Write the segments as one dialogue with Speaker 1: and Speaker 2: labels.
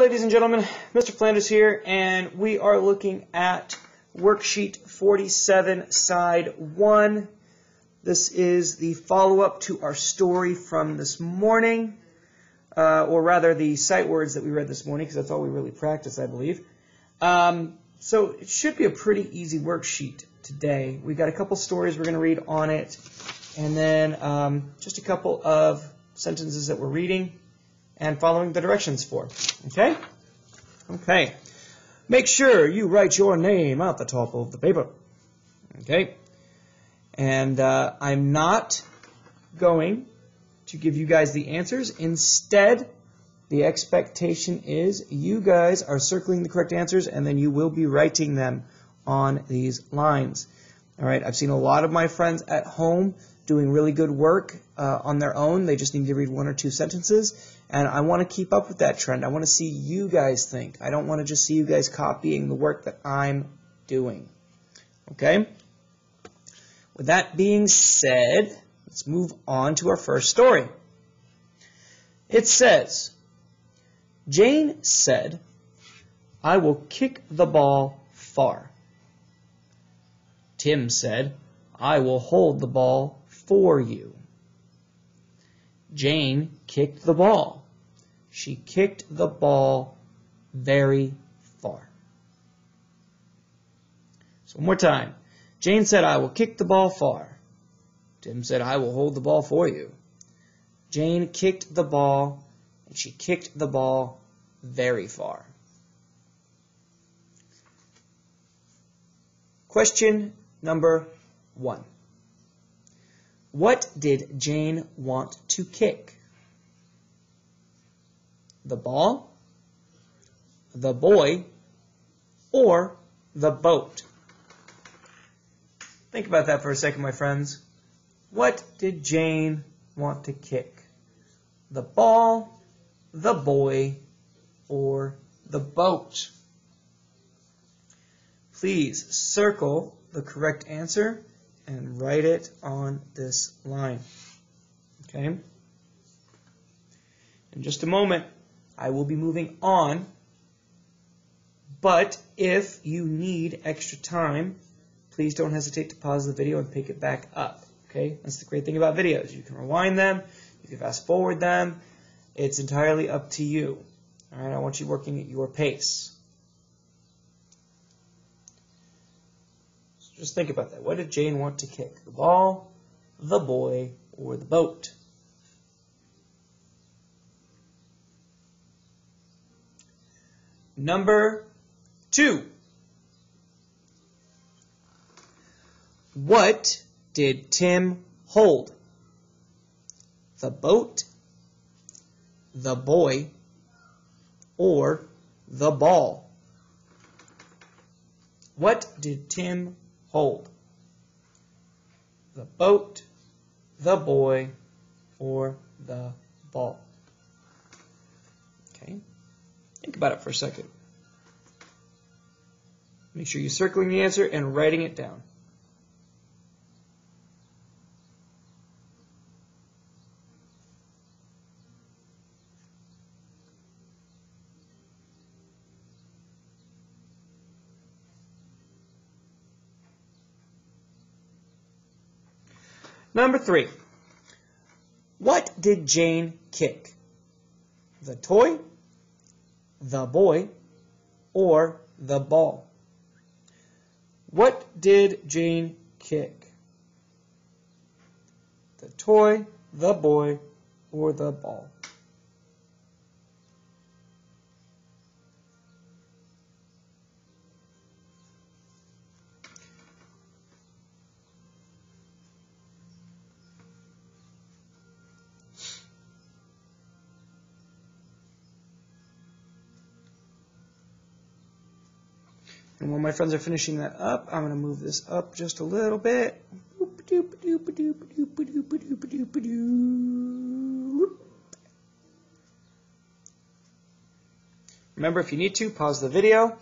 Speaker 1: ladies and gentlemen, Mr. Flanders here, and we are looking at worksheet 47, side 1. This is the follow-up to our story from this morning, uh, or rather the sight words that we read this morning, because that's all we really practiced, I believe. Um, so it should be a pretty easy worksheet today. We've got a couple stories we're going to read on it, and then um, just a couple of sentences that we're reading and following the directions for. Okay? Okay. Make sure you write your name at the top of the paper. Okay? And uh, I'm not going to give you guys the answers. Instead, the expectation is you guys are circling the correct answers and then you will be writing them on these lines. All right, I've seen a lot of my friends at home doing really good work uh, on their own. They just need to read one or two sentences. And I want to keep up with that trend. I want to see you guys think. I don't want to just see you guys copying the work that I'm doing. Okay? With that being said, let's move on to our first story. It says, Jane said, I will kick the ball far. Tim said, I will hold the ball for you. Jane kicked the ball. She kicked the ball very far. So one more time. Jane said, I will kick the ball far. Tim said, I will hold the ball for you. Jane kicked the ball, and she kicked the ball very far. Question number one. What did Jane want to kick? The ball, the boy, or the boat? Think about that for a second, my friends. What did Jane want to kick? The ball, the boy, or the boat? Please circle the correct answer and write it on this line. Okay? In just a moment, I will be moving on, but if you need extra time, please don't hesitate to pause the video and pick it back up. Okay? That's the great thing about videos. You can rewind them, you can fast forward them. It's entirely up to you. All right? I want you working at your pace. So Just think about that. What did Jane want to kick? The ball, the boy, or the boat? Number two. What did Tim hold? The boat, the boy, or the ball? What did Tim hold. The boat, the boy, or the ball. Think about it for a second. Make sure you're circling the answer and writing it down. Number three. What did Jane kick? The toy, the boy, or the ball? What did Jane kick? The toy, the boy, or the ball? And while my friends are finishing that up, I'm going to move this up just a little bit. Remember, if you need to, pause the video.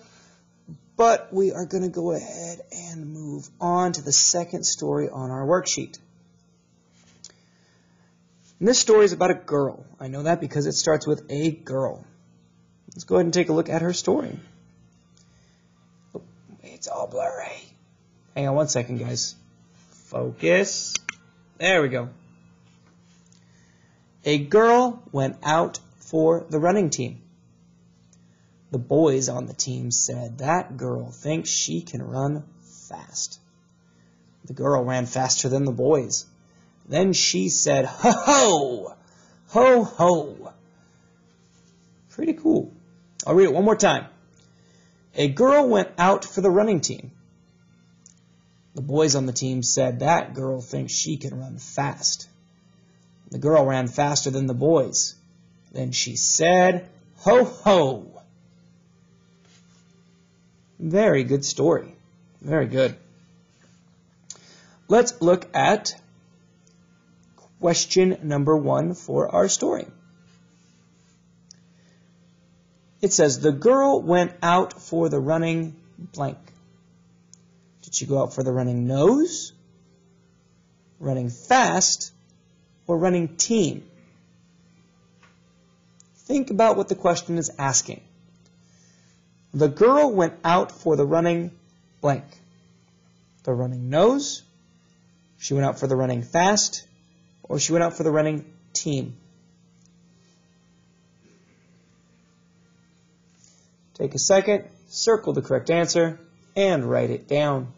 Speaker 1: But we are going to go ahead and move on to the second story on our worksheet. And this story is about a girl. I know that because it starts with a girl. Let's go ahead and take a look at her story. It's all blurry. Hang on one second, guys. Focus. There we go. A girl went out for the running team. The boys on the team said, That girl thinks she can run fast. The girl ran faster than the boys. Then she said, Ho ho! Ho ho! Pretty cool. I'll read it one more time. A girl went out for the running team. The boys on the team said, That girl thinks she can run fast. The girl ran faster than the boys. Then she said, Ho ho! Very good story. Very good. Let's look at question number one for our story. It says, the girl went out for the running blank. Did she go out for the running nose, running fast, or running team? Think about what the question is asking. The girl went out for the running blank. The running nose, she went out for the running fast, or she went out for the running team. Take a second, circle the correct answer, and write it down.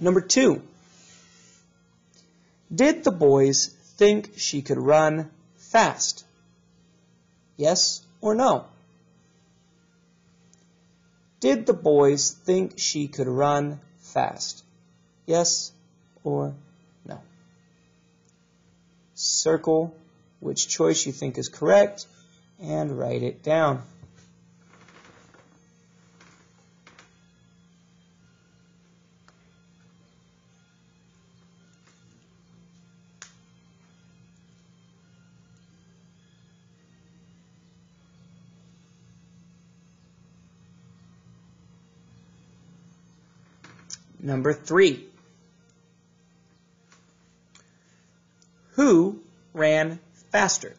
Speaker 1: Number two, did the boys think she could run fast? Yes or no? Did the boys think she could run fast? Yes or no? Circle which choice you think is correct and write it down. Number three. Who ran faster?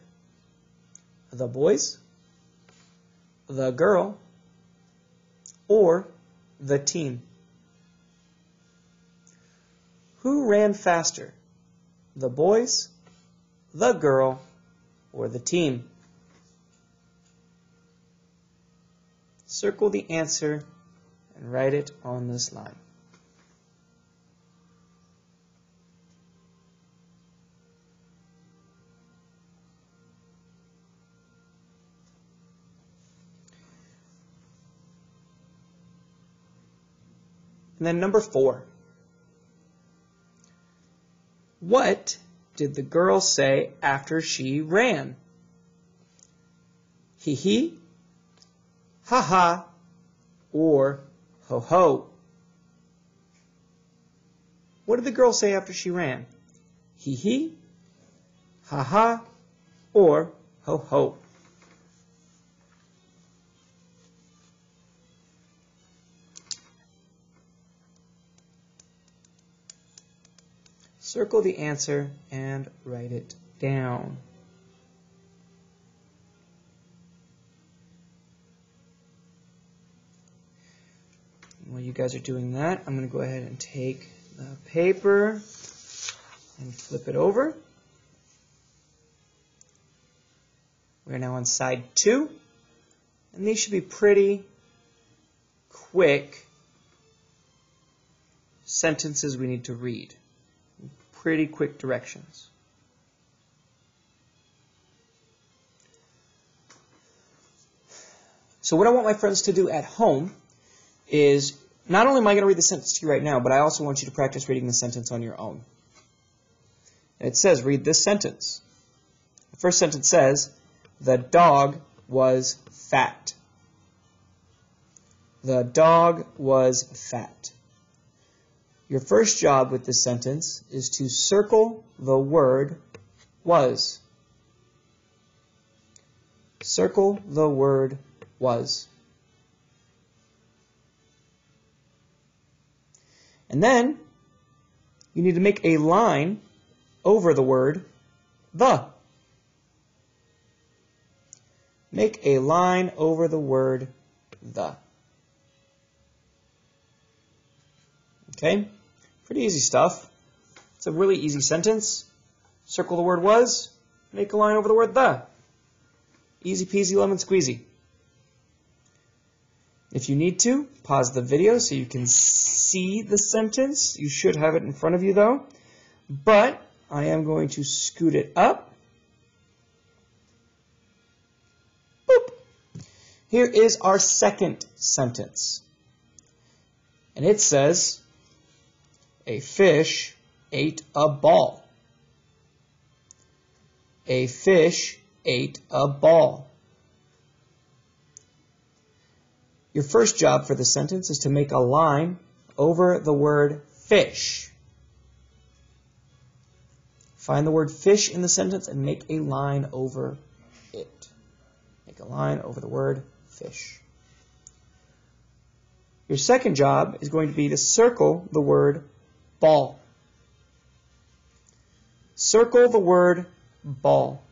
Speaker 1: The boys, the girl, or the team? Who ran faster? The boys, the girl, or the team? Circle the answer and write it on this line. And then number four. What did the girl say after she ran? Hee hee, ha ha, or ho ho. What did the girl say after she ran? Hee hee, ha ha, or ho ho. Circle the answer and write it down. While you guys are doing that, I'm going to go ahead and take the paper and flip it over. We're now on side two, and these should be pretty quick sentences we need to read pretty quick directions. So what I want my friends to do at home is not only am I going to read the sentence to you right now, but I also want you to practice reading the sentence on your own. it says, read this sentence. The first sentence says, the dog was fat. The dog was fat. Your first job with this sentence is to circle the word was. Circle the word was. And then you need to make a line over the word the. Make a line over the word the. Okay? Pretty easy stuff. It's a really easy sentence. Circle the word was, make a line over the word the. Easy peasy lemon squeezy. If you need to, pause the video so you can see the sentence. You should have it in front of you though. But I am going to scoot it up. Boop. Here is our second sentence. And it says, a fish ate a ball. A fish ate a ball. Your first job for the sentence is to make a line over the word fish. Find the word fish in the sentence and make a line over it. Make a line over the word fish. Your second job is going to be to circle the word ball. Circle the word ball.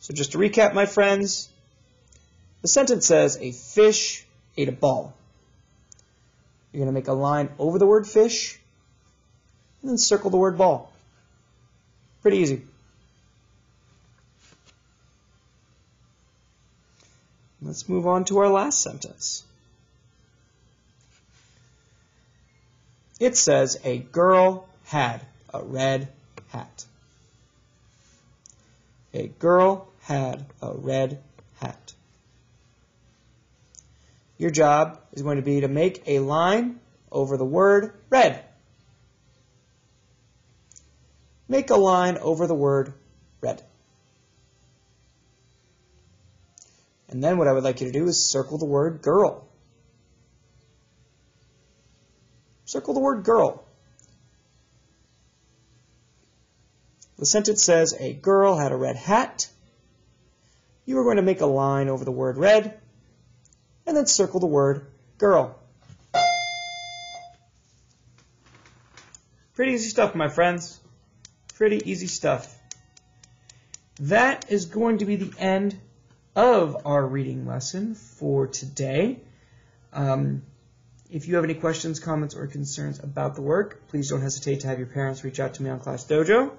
Speaker 1: So just to recap, my friends, the sentence says a fish ate a ball. You're going to make a line over the word fish and then circle the word ball. Pretty easy. Let's move on to our last sentence. It says a girl had a red hat. A girl had a red hat. Your job is going to be to make a line over the word red. Make a line over the word red. And then what I would like you to do is circle the word girl. Circle the word girl. The sentence says, a girl had a red hat you are going to make a line over the word red and then circle the word girl. Pretty easy stuff, my friends. Pretty easy stuff. That is going to be the end of our reading lesson for today. Um, if you have any questions, comments, or concerns about the work, please don't hesitate to have your parents reach out to me on Class Dojo.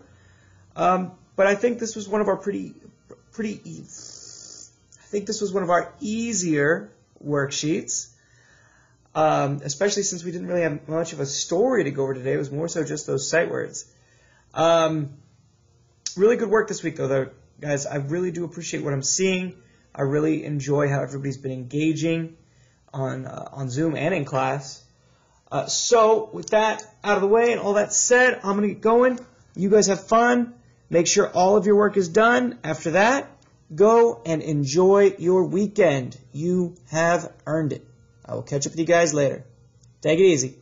Speaker 1: Um, but I think this was one of our pretty, pretty I think this was one of our easier worksheets, um, especially since we didn't really have much of a story to go over today. It was more so just those sight words. Um, really good work this week, though, though, guys. I really do appreciate what I'm seeing. I really enjoy how everybody's been engaging on uh, on Zoom and in class. Uh, so, with that out of the way and all that said, I'm going to get going. You guys have fun. Make sure all of your work is done. After that, Go and enjoy your weekend. You have earned it. I will catch up with you guys later. Take it easy.